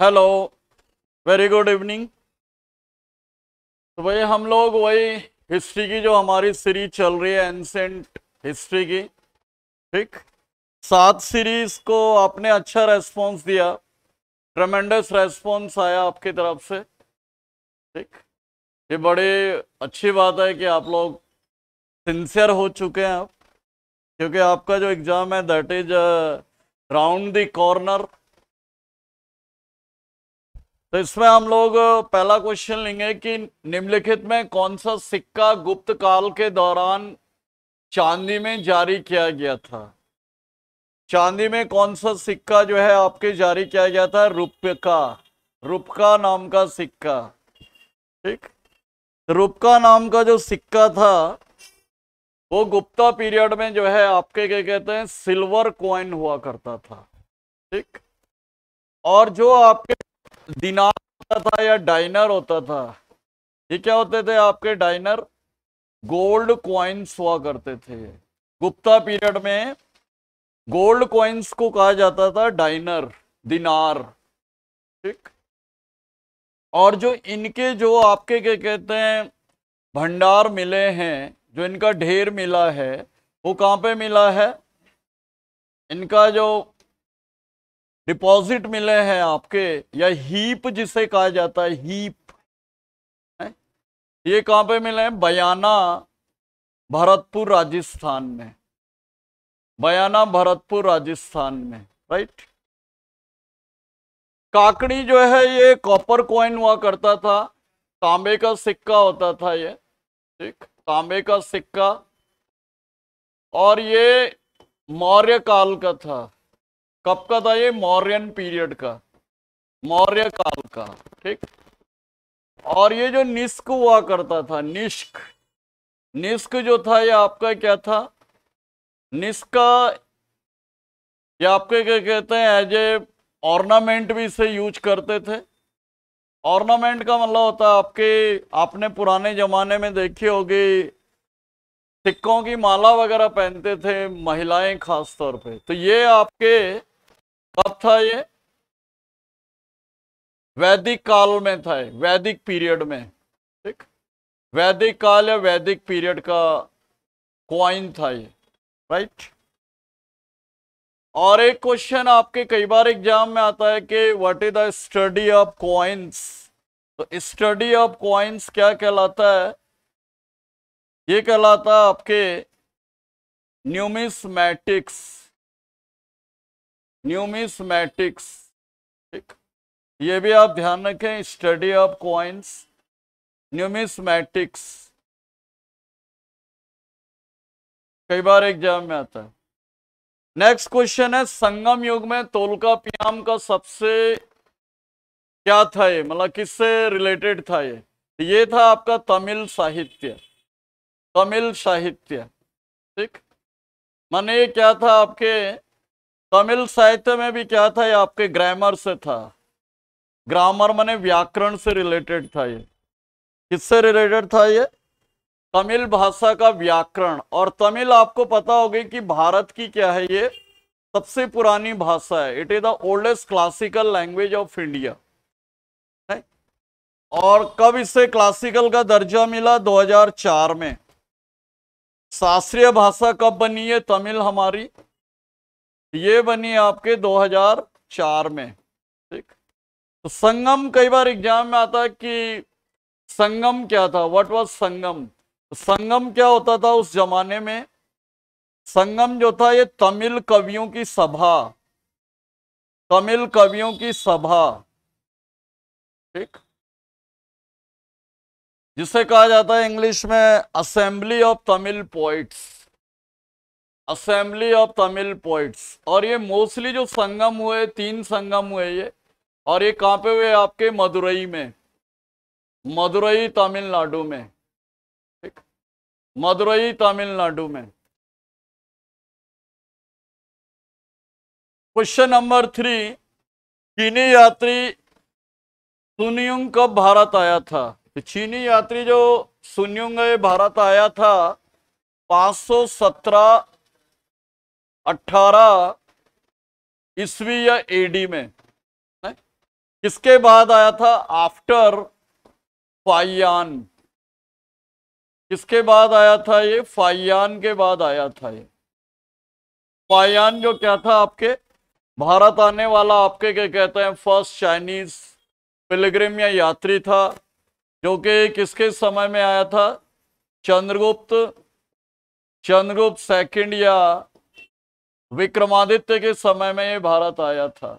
Hello very good evening तो भाई हम लोग वही हिस्ट्री की जो हमारी सीरीज़ चल रही है एंसेंट हिस्ट्री की, ठीक? सात सीरीज़ को आपने अच्छा रेस्पॉन्स दिया। ट्रमेंडस रेस्पॉन्स आया आपकी तरफ़ से, ठीक? ये बड़ी अच्छी बात है कि आप लोग सिंसियर हो चुके हैं आप, क्योंकि आपका जो एग्ज़ाम है that is round the corner तो इसमें हम लोग पहला क्वेश्चन लेंगे कि निम्नलिखित में कौन सा सिक्का गुप्त काल के दौरान चांदी में जारी किया गया था? चांदी में कौन सा सिक्का जो है आपके जारी किया गया था? रुपये का रुपका नाम का सिक्का। ठीक? रुपका नाम का जो सिक्का था, वो गुप्ता पीरियड में जो है आपके, क्या कहते हैं, सिल्वर कॉइन हुआ करता था। ठीक? और जो आपके दिनार होता था या डाइनर होता था? ये क्या होते थे आपके डाइनर? गोल्ड कॉइन्स हुआ करते थे। गुप्ता पीरियड में गोल्ड कॉइन्स को कहा जाता था डाइनर, दिनार। ठीक? और जो इनके जो आपके क्या कहते हैं, भंडार मिले हैं, जो इनका ढेर मिला है, वो कहाँ पे मिला है? इनका जो डिपॉजिट मिले हैं आपके, या हीप जिसे कहा जाता है, हीप। है? ये कहाँ पे मिले हैं? बयाना भरतपुर, राजस्थान में। बयाना भरतपुर, राजस्थान में राइट काकड़ी जो है, ये कॉपर कॉइन हुआ करता था। तांबे का सिक्का होता था ये, ठीक? तांबे का सिक्का। और ये मौर्य काल का था। कब का था ये? मौर्यन पीरियड का। मौर्य काल का, ठीक? और ये जो निष्क हुआ करता था, निष्क। निष्क जो था, ये आपका क्या था? निष्क ये आपके क्या कहते हैं एज ए ऑर्नामेंट भी इसे यूज़ करते थे। ऑर्नामेंट का मतलब होता है आपके, आपने पुराने जमाने में देखी होगी, सिक्कों की माला वगैरह पहनते थे महिलाएँ खास तौर पे। तो ये आपके कब था ये? वैदिक काल में था वैदिक पीरियड में, ठीक? वैदिक काल या वैदिक पीरियड का क्वाइन था ये राइट और एक क्वेश्चन आपके कई बार एग्ज़ाम में आता है कि what is the study of coins तो स्टडी ऑफ़ क्वाइंस क्या कहलाता है? ये कहलाता है आपके न्यूमिसमैटिक्स न्यूमिसमैटिक्स। ठीक। ये भी आप ध्यान रखें, स्टडी ऑफ़ कॉइन्स न्यूमिसमैटिक्स। कई बार एग्ज़ाम में आता है। नेक्स्ट क्वेश्चन है, संगम युग में तोलका पियाम का सबसे क्या था ये? मतलब किससे रिलेटेड था ये? ये था आपका तमिल साहित्य। तमिल साहित्य। ठीक। माने क्या था आपके तमिल साहित्य में भी क्या था, ये आपके ग्रामर से था। ग्रामर मैंने व्याकरण से रिलेटेड था ये। किससे रिलेटेड था ये? तमिल भाषा का व्याकरण। और तमिल आपको पता होगी कि भारत की क्या है ये? सबसे पुरानी भाषा है। It is the oldest classical language of India और कब इसे क्लासिकल का दर्जा मिला? 2004 में। शास्त्रीय भाषा कब बनी है? तमिल हमारी ये बनी आपके 2004 में, ठीक? तो संगम, कई बार एग्ज़ाम में आता है कि संगम क्या था? What was Sangam? तो संगम क्या होता था उस जमाने में? संगम जो था ये तमिल कवियों की सभा, तमिल कवियों की सभा, ठीक? जिसे कहा जाता है इंग्लिश में assembly of Tamil poets assembly of Tamil poets और ये मोस्टली जो संगम हुए, तीन संगम हुए ये। और ये कहाँ पे हुए? आपके मदुरई में। मदुरई तमिलनाडु में। ठीक? मदुरई तमिलनाडु में। क्वेश्चन नंबर थ्री चीनी यात्री सुनियुंग कब भारत आया था? तो चीनी यात्री जो सुनियुंग भारत आया था 517 अठारह ईस्वी या एडी में। किसके बाद आया था? आफ्टर फाइयान किसके बाद आया था ये? फाइयान के बाद आया था ये। फाइयान जो क्या था आपके? भारत आने वाला आपके क्या कहते हैं? फ़र्स्ट चाइनीज़ पिलग्रिम या यात्री था, जो कि किसके समय में आया था? चंद्रगुप्त। चंद्रगुप्त सेकंड या विक्रमादित्य के समय में ये भारत आया था।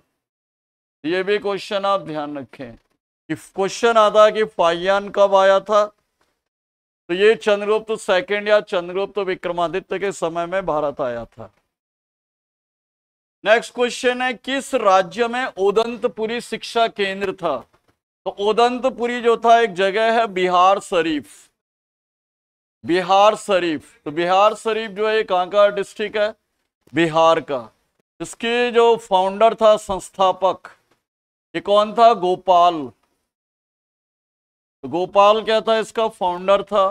ये भी क्वेश्चन आप ध्यान रखें कि क्वेश्चन आता कि फाइयान कब आया था? तो ये चंद्रगुप्त सेकंड या चंद्रगुप्त विक्रमादित्य के समय में भारत आया था। नेक्स्ट क्वेश्चन है, किस राज्य में ओदंतपुरी शिक्षा केंद्र था? तो ओदंतपुरी जो था, एक जगह है बिहार शरीफ। बिहार शरीफ तो बिहार शरीफ जो है कहाँ का डिस्ट्रिक्ट है। बिहार का। इसके जो फाउंडर था, संस्थापक, ये कौन था? गोपाल। तो गोपाल क्या था? इसका फाउंडर था,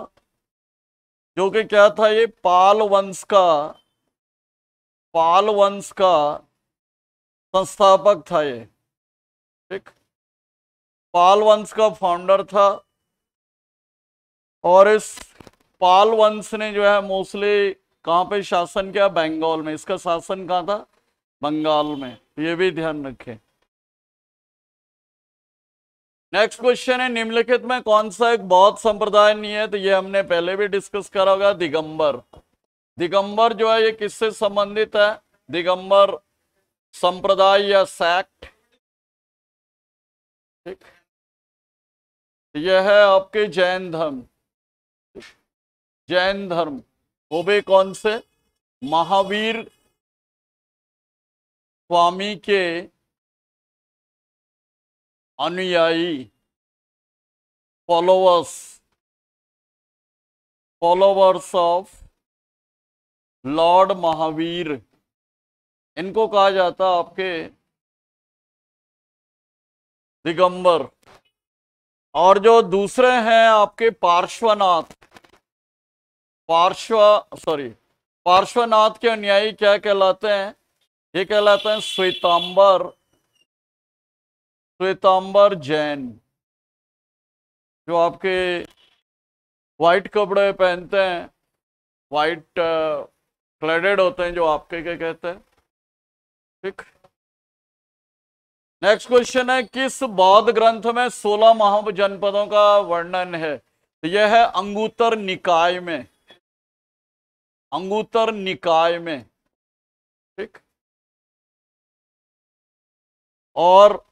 जो कि क्या था? ये पाल वंश का, पाल वंश का संस्थापक था ये। ठीक? पाल वंश का फाउंडर था। और इस पाल वंश ने जो है मोस्टली कहाँ पे शासन किया? बंगाल में। इसका शासन कहाँ था? बंगाल में। ये भी ध्यान रखें। नेक्स्ट क्वेश्चन है, निम्नलिखित में कौन सा एक बौद्ध संप्रदाय नहीं है? तो ये हमने पहले भी डिस्कस करा होगा, दिगंबर। दिगंबर जो है, ये किससे संबंधित है? दिगंबर संप्रदाय या सैक्ट ठीक। यह है आपके जैन धर्म। जैन धर्म। भी कौन से? महावीर स्वामी के अनुयायी followers followers of lord Mahavir इनको कहा जाता आपके दिगंबर। और जो दूसरे हैं आपके पार्श्वनाथ पार्श्व सॉरी पार्श्वनाथ के अनुयायी क्या कहलाते हैं? ये कहलाते हैं श्वेतांबर श्वेतांबर जैन, जो आपके वाइट कपड़े पहनते हैं वाइट क्लेडेड होते हैं, जो आपके क्या कहते हैं? ठीक। नेक्स्ट क्वेश्चन है, किस बौद्ध ग्रंथ में सोलह महाजनपदों का वर्णन है? तो यह है अंगुतर निकाय में। अंगुतर निकाय में, ठीक? और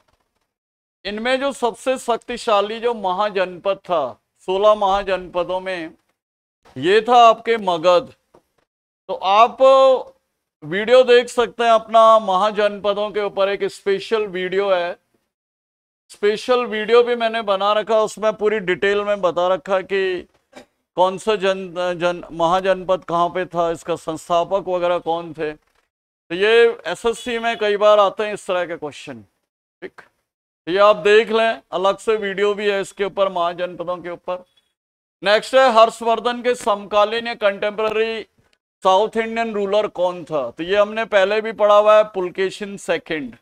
इनमें जो सबसे शक्तिशाली जो महाजनपद था, सोलह महाजनपदों में, ये था आपके मगध। तो आप वीडियो देख सकते हैं अपना महाजनपदों के ऊपर एक स्पेशल वीडियो है। स्पेशल वीडियो भी मैंने बना रखा उसमें पूरी डिटेल में बता रखा कि कौन सा जन जन, महाजनपद कहाँ पे था, इसका संस्थापक वगैरह कौन थे? तो ये एसएससी में कई बार आते हैं इस तरह के क्वेश्चन ठीक? ये आप देख लें, अलग से वीडियो भी है इसके ऊपर, महाजनपदों के ऊपर। नेक्स्ट है, हर्षवर्धन के समकालीन या कंटेम्प्ररी साउथ इंडियन रूलर कौन था? तो ये हमने पहले भी पढ़ा हुआ है, पुलकेशिन सेकंड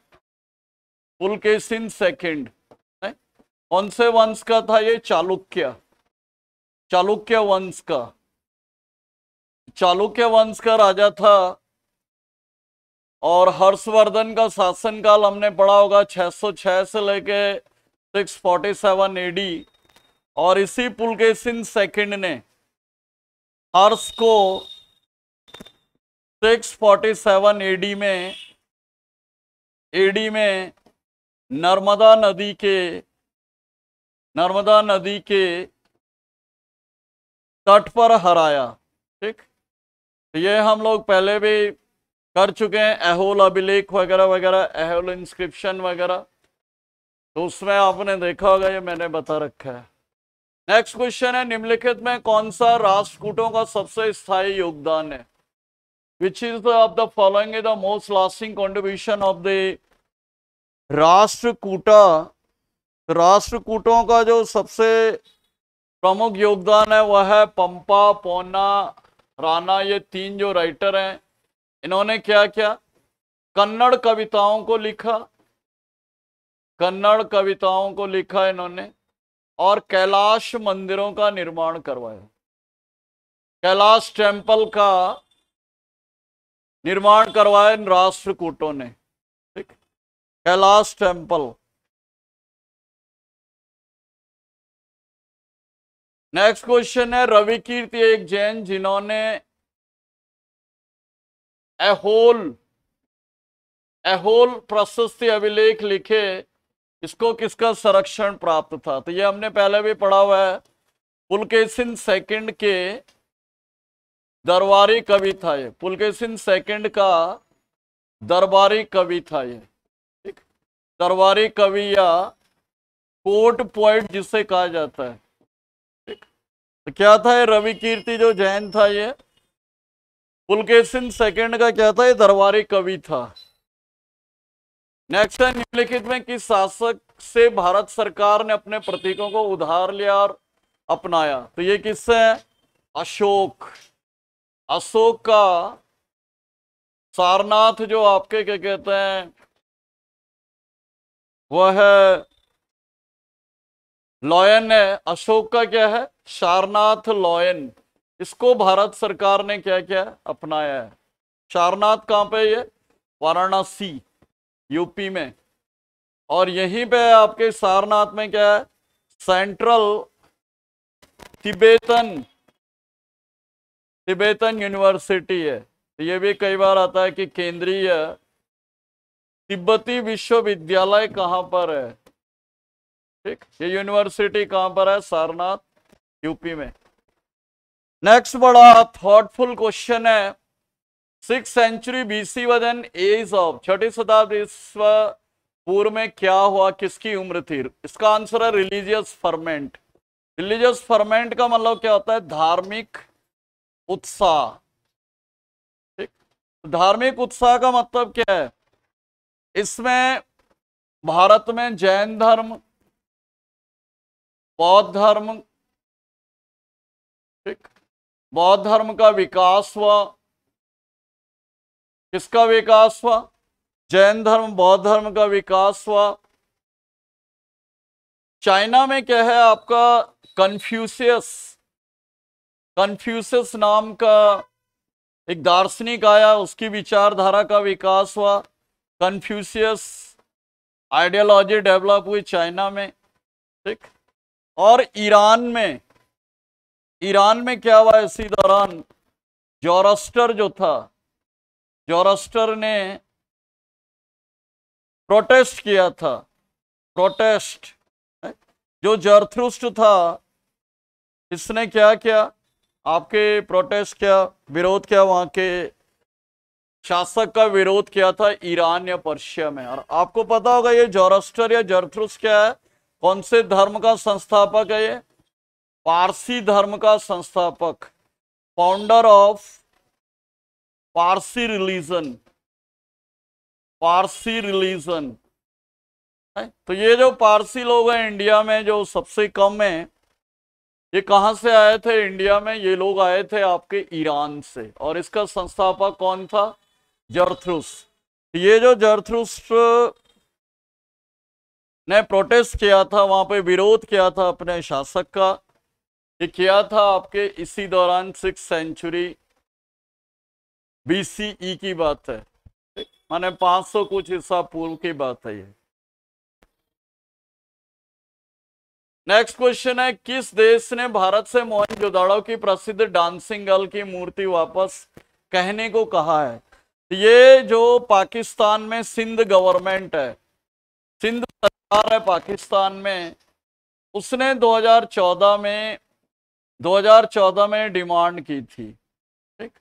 पुलकेशिन सेकंड कौन से वंश का था ये? चालुक्य। चालुक्य वंश का। चालुक्य वंश का राजा था और हर्षवर्धन का शासनकाल हमने पढ़ा होगा 606 से लेके 647 एडी और इसी पुलकेशिन सेकंड ने हर्ष को 647 एडी में एडी में नर्मदा नदी के, नर्मदा नदी के तट पर हराया, ठीक? तो ये हम लोग पहले भी कर चुके हैं, एहोल अभिलेख वगैरह वगैरह, एहोल इंस्क्रिप्शन वगैरह। तो उसमें आपने देखा होगा, ये मैंने बता रखा है। नेक्स्ट क्वेश्चन है, निम्नलिखित में कौन सा राष्ट्रकूटों का सबसे स्थायी योगदान है? Which is of the following the most lasting contribution of the Rashtrakuta, राष्ट्रकूटों का जो सबसे प्रमुख योगदान है, वह है पंपा पोना राणा, ये तीन जो राइटर हैं, इन्होंने क्या किया? कन्नड़ कविताओं को लिखा। कन्नड़ कविताओं को लिखा इन्होंने और कैलाश मंदिरों का निर्माण करवाया। कैलाश टेंपल का निर्माण करवाया इन राष्ट्रकूटों ने, ठीक? कैलाश टेंपल नेक्स्ट क्वेश्चन है रवि कीर्ति एक जैन जिन्होंने एहोल एहोल प्रशस्ति अभिलेख लिखे, इसको किसका संरक्षण प्राप्त था? तो ये हमने पहले भी पढ़ा हुआ है पुलकेसिन सेकंड के दरबारी कवि था ये। पुलकेसिन सेकंड का दरबारी कवि था ये। दरबारी कवि या कोर्ट पोइट जिसे कहा जाता है। तो क्या था ये रवि कीर्ति जो जैन था ये? पुलकेसिन सेकंड का क्या था? ये दरबारी कवि था। नेक्स्ट है, निम्नलिखित में किस शासक से भारत सरकार ने अपने प्रतीकों को उधार लिया और अपनाया। तो ये किससे है? अशोक। अशोक का सारनाथ जो आपके क्या कहते हैं? वह है लॉयन है, अशोक का क्या है? सारनाथ लॉयन। इसको भारत सरकार ने क्या क्या अपनाया है? सारनाथ कहाँ पे ये? वाराणसी, यूपी में। और यहीं पे आपके सारनाथ में क्या है? सेंट्रल तिबेतन तिबेतन यूनिवर्सिटी है। तो ये भी कई बार आता है कि केंद्रीय तिब्बती विश्वविद्यालय कहाँ पर है? ठीक? ये यूनिवर्सिटी कहाँ पर है? सारनाथ यूपी में। नेक्स्ट बड़ा थॉटफुल क्वेश्चन है। Six century BC was an age of छठी शताब्दी पूर्व में क्या हुआ? किसकी उम्र थी? इसका आंसर है रिलीजियस फर्मेंट रिलीजियस फर्मेंट का मतलब क्या होता है? धार्मिक उत्साह। ठीक? धार्मिक उत्साह का मतलब क्या है? इसमें भारत में जैन धर्म बौद्ध धर्म, ठीक? बौद्ध धर्म का विकास हुआ। किसका विकास हुआ? जैन धर्म, बौद्ध धर्म का विकास हुआ। चाइना में क्या है आपका? कन्फ्यूशियस कन्फ्यूशियस नाम का एक दार्शनिक आया, उसकी विचारधारा का विकास हुआ। कन्फ्यूशियस आइडियोलॉजी डेवलप हुई चाइना में, ठीक? और ईरान में ईरान में क्या हुआ इसी दौरान? जोरस्टर जो था, जोरस्टर ने प्रोटेस्ट किया था प्रोटेस्ट जो जरथ्रुस्ट था, इसने क्या किया? आपके प्रोटेस्ट क्या, विरोध किया वहाँ के शासक का विरोध किया था ईरान या पर्शिया में? और आपको पता होगा ये जोरस्टर या जरथ्रुस क्या है? कौन से धर्म का संस्थापक है ये? पारसी धर्म का संस्थापक। Founder of Parsi religion Parsi religion तो ये जो पारसी लोग हैं इंडिया में, जो सबसे कम है, ये कहाँ से आए थे? इंडिया में ये लोग आए थे आपके ईरान से। और इसका संस्थापक कौन था? जरथ्रुस। ये जो जरथ्रुस ने प्रोटेस्ट किया था, वहाँ पे विरोध किया था अपने शासक का ये किया था आपके इसी दौरान सिक्स सेंचुरी बीसीई की बात है। माने 500 कुछ ईसा पूर्व की बात है ये। नेक्स्ट क्वेश्चन है, किस देश ने भारत से मोहनजोदाड़ो की प्रसिद्ध डांसिंग गर्ल की मूर्ति वापस कहने को कहा है? ये जो पाकिस्तान में सिंध गवर्नमेंट है, सिंध है पाकिस्तान में। उसने 2014 में 2014 में डिमांड की थी, ठीक?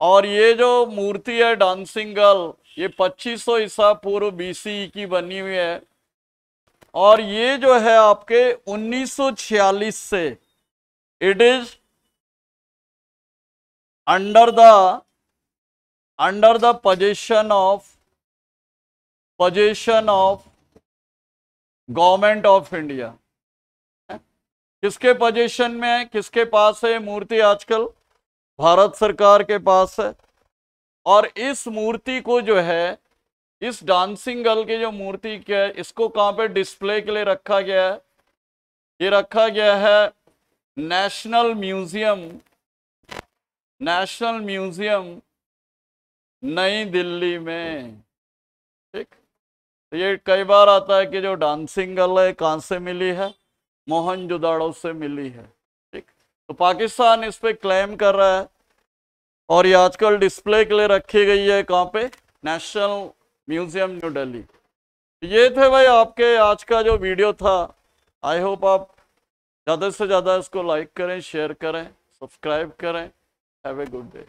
और ये जो मूर्ति है डांसिंग गर्ल, ये 2500 ईसा पूर्व बीसी की बनी हुई है। और ये जो है आपके 1946 से it is under the under the position of position of government of India. किसके पोजिशन में है? किसके पास है मूर्ति आजकल? भारत सरकार के पास है। और इस मूर्ति को जो है, इस डांसिंग गर्ल की जो मूर्ति है, इसको कहाँ पे डिस्प्ले के लिए रखा गया है? ये रखा गया है नेशनल म्यूज़ियम नेशनल म्यूज़ियम नई दिल्ली में। ठीक? तो ये कई बार आता है कि जो डांसिंग गर्ल है कहाँ से मिली है, मोहन जुदाड़ो से मिली है, ठीक? तो पाकिस्तान इस पर क्लेम कर रहा है और ये आजकल डिस्प्ले के लिए रखी गई है कहाँ पे? नेशनल म्यूज़ियम न्यू दिल्ली ये थे भाई आपके आज का जो वीडियो था। आई होप आप ज़्यादा से ज़्यादा इसको लाइक करें शेयर करें सब्सक्राइब करें। Have a good day